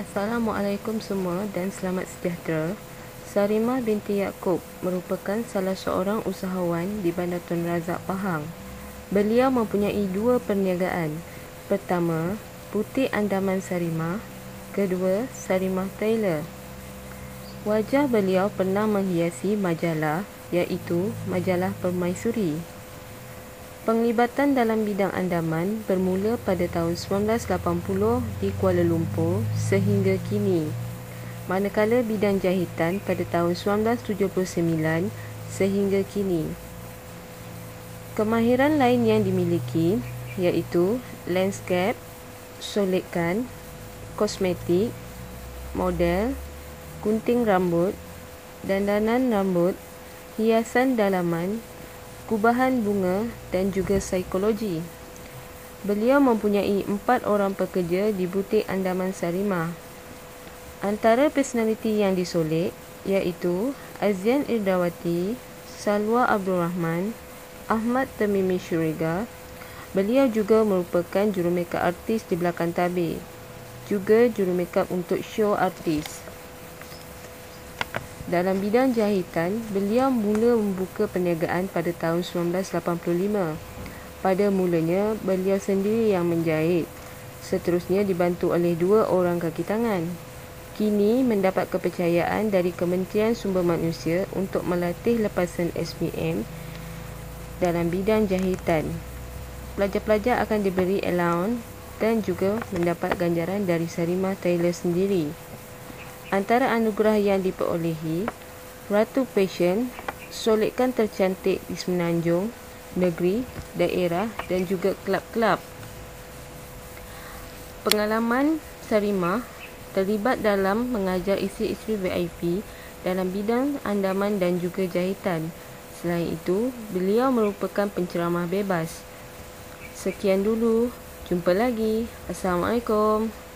Assalamualaikum semua dan selamat sejahtera. Sarimah binti Yaakob merupakan salah seorang usahawan di Bandar Tun Razak Pahang. Beliau mempunyai dua perniagaan. Pertama, Putih Andaman Sarimah. Kedua, Sarimah Taylor. Wajah beliau pernah menghiasi majalah iaitu majalah Permaisuri. Penglibatan dalam bidang andaman bermula pada tahun 1980 di Kuala Lumpur sehingga kini. Manakala bidang jahitan pada tahun 1979 sehingga kini. Kemahiran lain yang dimiliki iaitu landscape, solekkan, kosmetik, model, gunting rambut, dandanan rambut, hiasan dalaman, kubahan bunga dan juga psikologi. Beliau mempunyai empat orang pekerja di butik Andaman Sarimah. Antara personaliti yang disolek iaitu Azian Irdawati, Salwa Abdul Rahman, Ahmad Temimi Syuriga. Beliau juga merupakan jurumekap artis di belakang tabir. Juga jurumekap untuk show artis. Dalam bidang jahitan, beliau mula membuka perniagaan pada tahun 1985. Pada mulanya, beliau sendiri yang menjahit. Seterusnya dibantu oleh dua orang kaki tangan. Kini mendapat kepercayaan dari Kementerian Sumber Manusia untuk melatih lepasan SPM dalam bidang jahitan. Pelajar-pelajar akan diberi allowance dan juga mendapat ganjaran dari Sarimah Taylor sendiri. Antara anugerah yang diperolehi, Ratu Passion, solekan tercantik di Semenanjung, negeri, daerah dan juga kelab-kelab. Pengalaman Sarimah terlibat dalam mengajar isteri-isteri VIP dalam bidang andaman dan juga jahitan. Selain itu, beliau merupakan penceramah bebas. Sekian dulu. Jumpa lagi. Assalamualaikum.